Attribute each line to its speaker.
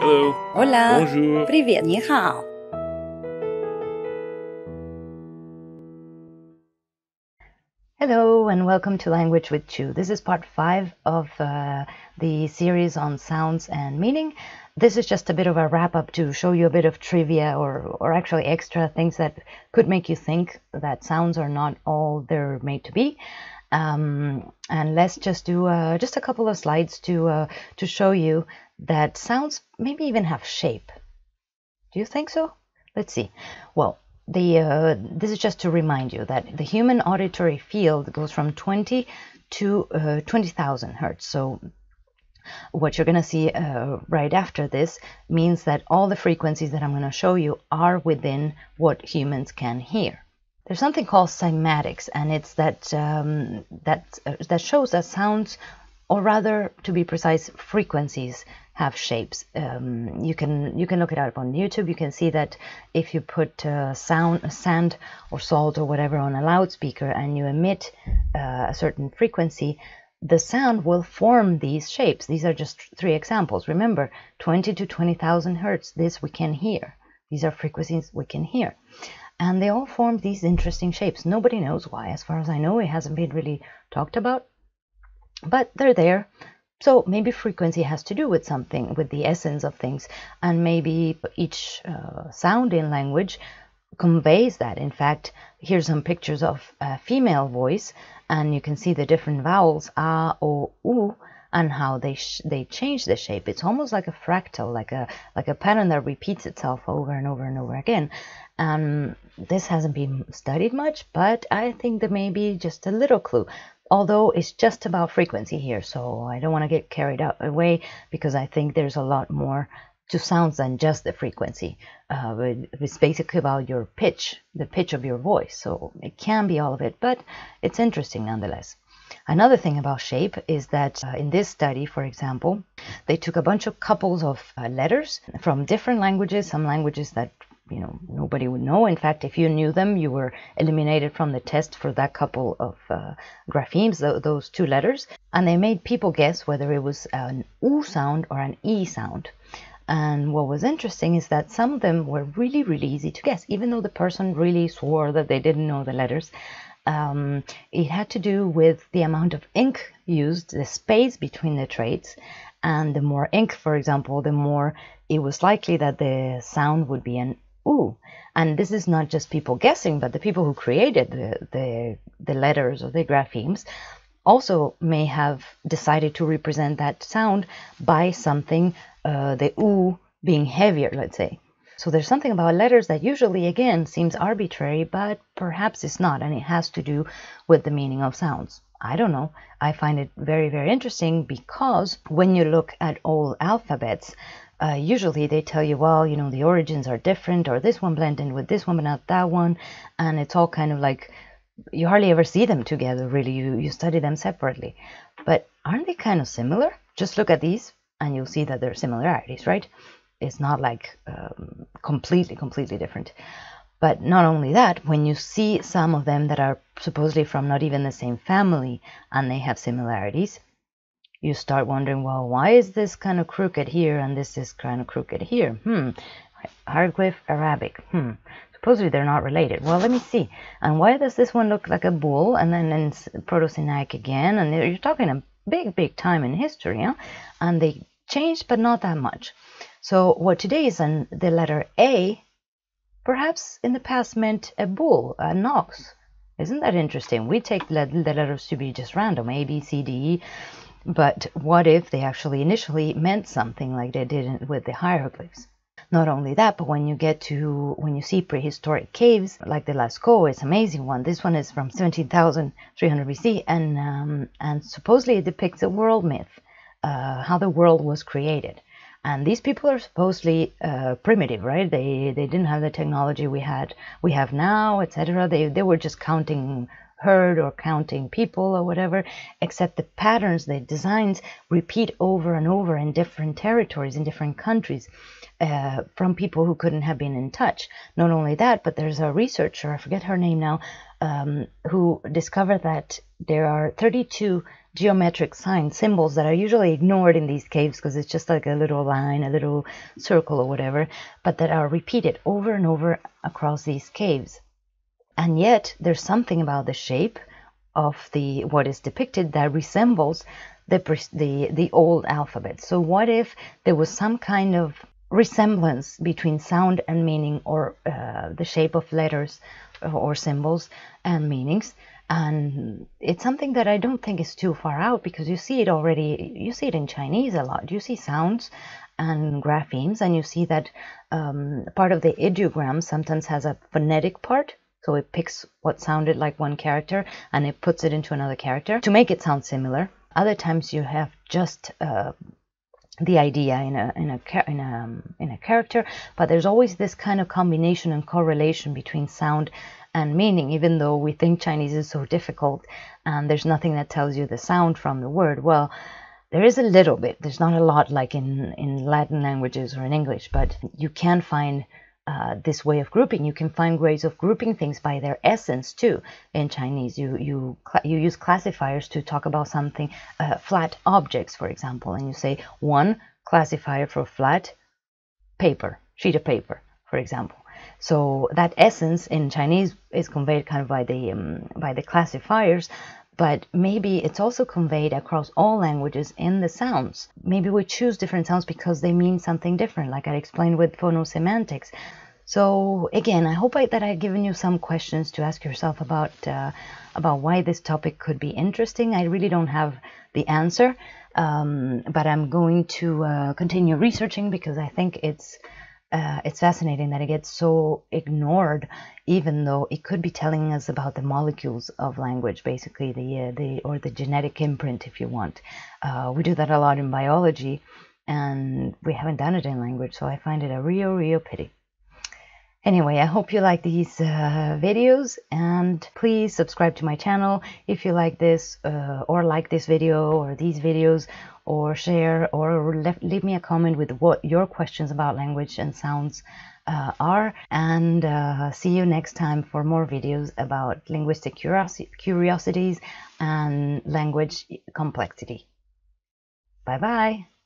Speaker 1: Hello.
Speaker 2: Hola.
Speaker 1: Bonjour.
Speaker 2: Привет. 你好.
Speaker 3: Hello and welcome to Language with Chu. This is part five of uh, the series on sounds and meaning. This is just a bit of a wrap up to show you a bit of trivia or, or actually extra things that could make you think that sounds are not all they're made to be. Um, and let's just do uh, just a couple of slides to uh, to show you that sounds maybe even have shape. Do you think so? Let's see. Well, the uh, this is just to remind you that the human auditory field goes from 20 to uh, 20,000 hertz. So what you're going to see uh, right after this means that all the frequencies that I'm going to show you are within what humans can hear. There's something called cymatics, and it's that um, that uh, that shows that sounds, or rather, to be precise, frequencies have shapes. Um, you can you can look it up on YouTube. You can see that if you put uh, sound, sand or salt or whatever on a loudspeaker and you emit uh, a certain frequency, the sound will form these shapes. These are just three examples. Remember, 20 to 20,000 hertz. This we can hear. These are frequencies we can hear. And they all form these interesting shapes. Nobody knows why. As far as I know, it hasn't been really talked about. But they're there. So maybe frequency has to do with something, with the essence of things, and maybe each uh, sound in language conveys that. In fact, here's some pictures of a female voice, and you can see the different vowels a, o, u, and how they they change the shape. It's almost like a fractal, like a like a pattern that repeats itself over and over and over again. Um, this hasn't been studied much, but I think there may be just a little clue although it's just about frequency here, so I don't want to get carried out away because I think there's a lot more to sounds than just the frequency. Uh, it's basically about your pitch, the pitch of your voice, so it can be all of it, but it's interesting nonetheless. Another thing about shape is that uh, in this study, for example, they took a bunch of couples of uh, letters from different languages, some languages that you know nobody would know. In fact, if you knew them, you were eliminated from the test for that couple of uh, graphemes, th- those two letters. And they made people guess whether it was an u sound or an e sound. And what was interesting is that some of them were really, really easy to guess, even though the person really swore that they didn't know the letters. Um, it had to do with the amount of ink used, the space between the traits, and the more ink, for example, the more it was likely that the sound would be an ooh. And this is not just people guessing, but the people who created the, the, the letters or the graphemes also may have decided to represent that sound by something, uh, the ooh being heavier, let's say. So there's something about letters that usually, again, seems arbitrary, but perhaps it's not, and it has to do with the meaning of sounds. I don't know. I find it very, very interesting because when you look at all alphabets, uh, usually they tell you, well, you know, the origins are different, or this one blended with this one, but not that one, and it's all kind of like you hardly ever see them together. Really, you you study them separately, but aren't they kind of similar? Just look at these, and you'll see that there are similarities, right? It's not like um, completely, completely different. But not only that, when you see some of them that are supposedly from not even the same family and they have similarities, you start wondering, well, why is this kind of crooked here and this is kind of crooked here? Hmm, hieroglyph Arabic. Hmm, supposedly they're not related. Well, let me see. And why does this one look like a bull and then in Proto-Sinaitic again? And you're talking a big, big time in history, huh? And they changed, but not that much. So what today is an, the letter A, perhaps in the past meant a bull, an ox. Isn't that interesting? We take the letters to be just random, A, B, C, D, E. But what if they actually initially meant something like they didn't with the hieroglyphs? Not only that, but when you get to when you see prehistoric caves like the Lascaux, it's amazing one. This one is from 17,300 BC, and um, and supposedly it depicts a world myth, uh, how the world was created. And these people are supposedly uh, primitive, right? They they didn't have the technology we had we have now, etc. They they were just counting herd or counting people or whatever, except the patterns, the designs repeat over and over in different territories, in different countries, uh, from people who couldn't have been in touch. Not only that, but there's a researcher, I forget her name now, um, who discovered that there are 32 geometric signs, symbols that are usually ignored in these caves because it's just like a little line, a little circle or whatever, but that are repeated over and over across these caves. And yet there's something about the shape of the what is depicted that resembles the the the old alphabet. So what if there was some kind of resemblance between sound and meaning or uh, the shape of letters or symbols and meanings and it's something that I don't think is too far out because you see it already you see it in Chinese a lot you see sounds and graphemes and you see that um, part of the ideogram sometimes has a phonetic part so it picks what sounded like one character and it puts it into another character to make it sound similar other times you have just uh, the idea in a in a in a in a character, but there's always this kind of combination and correlation between sound and meaning. Even though we think Chinese is so difficult, and there's nothing that tells you the sound from the word. Well, there is a little bit. There's not a lot like in in Latin languages or in English, but you can find uh, this way of grouping. You can find ways of grouping things by their essence too. In Chinese, you you you use classifiers to talk about something, uh, flat objects, for example, and you say one classifier for flat paper, sheet of paper, for example. So that essence in Chinese is conveyed kind of by the um, by the classifiers, but maybe it's also conveyed across all languages in the sounds. Maybe we choose different sounds because they mean something different, like I explained with phonosemantics. So again, I hope I, that I've given you some questions to ask yourself about uh, about why this topic could be interesting. I really don't have the answer, um, but I'm going to uh, continue researching because I think it's uh, it's fascinating that it gets so ignored, even though it could be telling us about the molecules of language, basically the uh, the or the genetic imprint, if you want. Uh, we do that a lot in biology, and we haven't done it in language, so I find it a real, real pity. Anyway, I hope you like these uh, videos and please subscribe to my channel if you like this uh, or like this video or these videos or share or leave me a comment with what your questions about language and sounds uh, are and uh, see you next time for more videos about linguistic curiosi curiosities and language complexity. Bye bye.